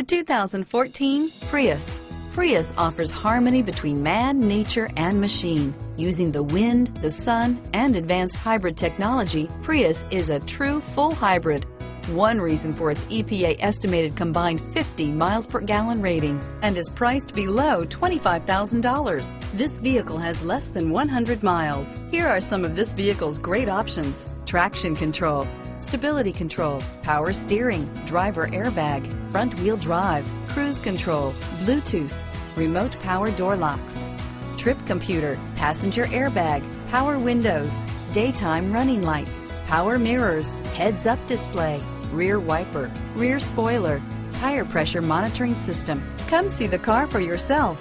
The 2014 Prius. Prius offers harmony between man, nature, and machine. Using the wind, the sun, and advanced hybrid technology, Prius is a true full hybrid. One reason for its EPA estimated combined 50 miles per gallon rating and is priced below $25,000. This vehicle has less than 100 miles. Here are some of this vehicle's great options. Traction control, stability control, power steering, driver airbag, front wheel drive, cruise control, Bluetooth, remote power door locks, trip computer, passenger airbag, power windows, daytime running lights, power mirrors, heads up display, rear wiper, rear spoiler, tire pressure monitoring system. Come see the car for yourself.